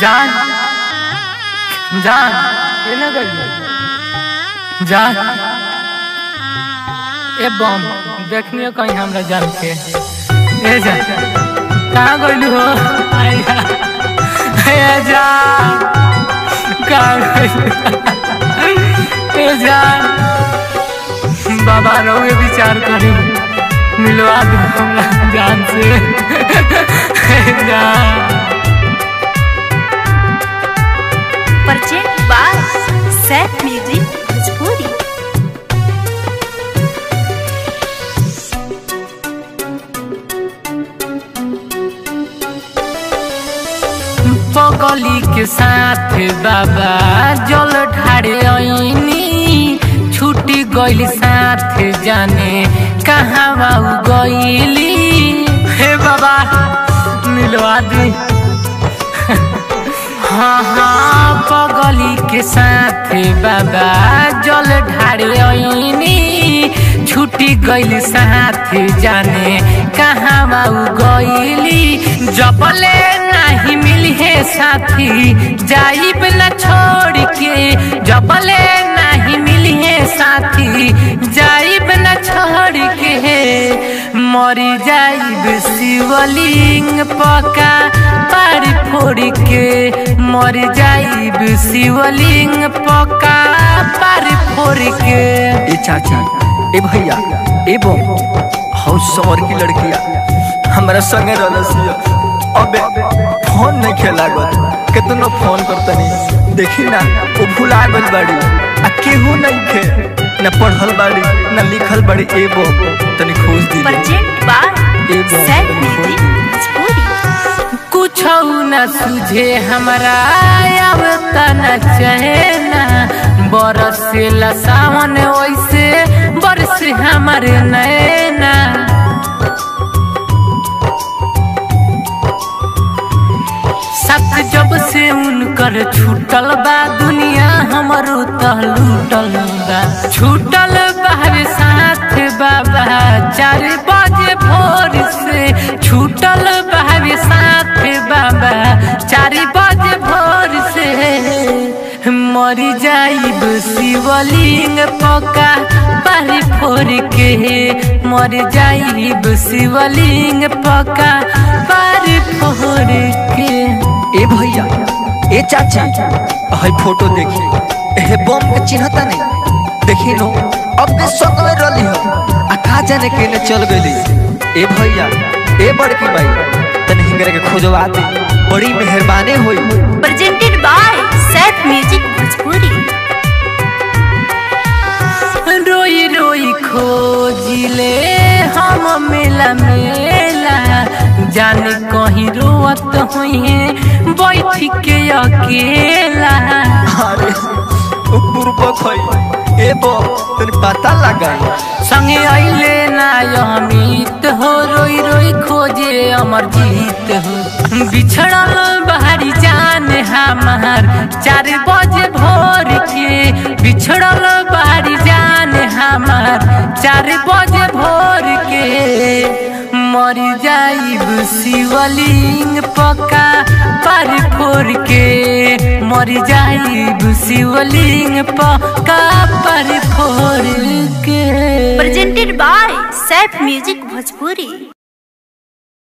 जान जान। ये ना गई जान। ए बम देखनियो कहीं हमरा जान के। ए जान कहाँ गइलू हो? ए जान कहाँ गइलू? ए जान बाबा रहुए विचार करी मिलवा दे हमरा जान से। पगली के साथ बाबा जल ढारे ऐनी छुट्टी गइल साथ जाने, कहाँ बाऊ गइली? हे बाबा, मिलवा दी। हाँ हाँ पगली के साथ बाबा जल ढारे ऐनी गइल साथ जाने। कहाँ गइली? जबले नहीं मिली है साथी। जाइब न छोड़ के जबले नहीं मिली है साथी। जाइब न छोड़ के मरी जाइब शिवलिंग पका पारी फोड़ के मर जाइब शिवलिंग पका पारी फोड़ के चाचा ए भैया ए बम हौ समर की लड़किया हमरा संगे रहलसिया अबे फ़ोन नहीं खेला गल कितनो फ़ोन करतनी देखी ना वो भुला गल बाड़ी आ केहू नहीं खे न पढ़ल बाड़ी न लिखल बाड़ी। ए बम तनी खोज दी परचेंट बाय ए तनी खोज कुछ न सुझे हमरा अब न चहना बरस सावन वैसे बरस हमारे नैना। सत जब से उनकर छूटल बा, दुनिया हमरो त लूटल बा। छूटल बाहर साथ बाबा, चार बजे भोर से छूटल बाहर साथ पका बारी फोड़ के मर जाइब शिवलिंग पका बारी फोड़ के। ए भैया ए चाचा हई फ़ोटो देखी। ए बम के चिन्हता नहीं। देखी नो अब भी संग में रली हो आ का जाने केने चल गई ए भैया ए बड़की भाई तने हिंगरे के खोजवा दे। बड़ी मेहरबानी होई। Presented by Saif music Bhojpuri मेला मेला जाने कहीं रोवत हुई बैठ के अकेला। अरे पूर्वक होई ए बम तने पता लगा संगे अइले ना अमित हो रोई रोई खोजे अमर जीत हो। बिछड़ल बाहरी जान हमार चार बजे भोर के। बिछड़ल बाहरी जान हमार चार मर जाइब शिवलिंग पक्का, पार फोर के मर जाइब शिवलिंग पक्का, पार फोर के presented by Saif music Bhojpuri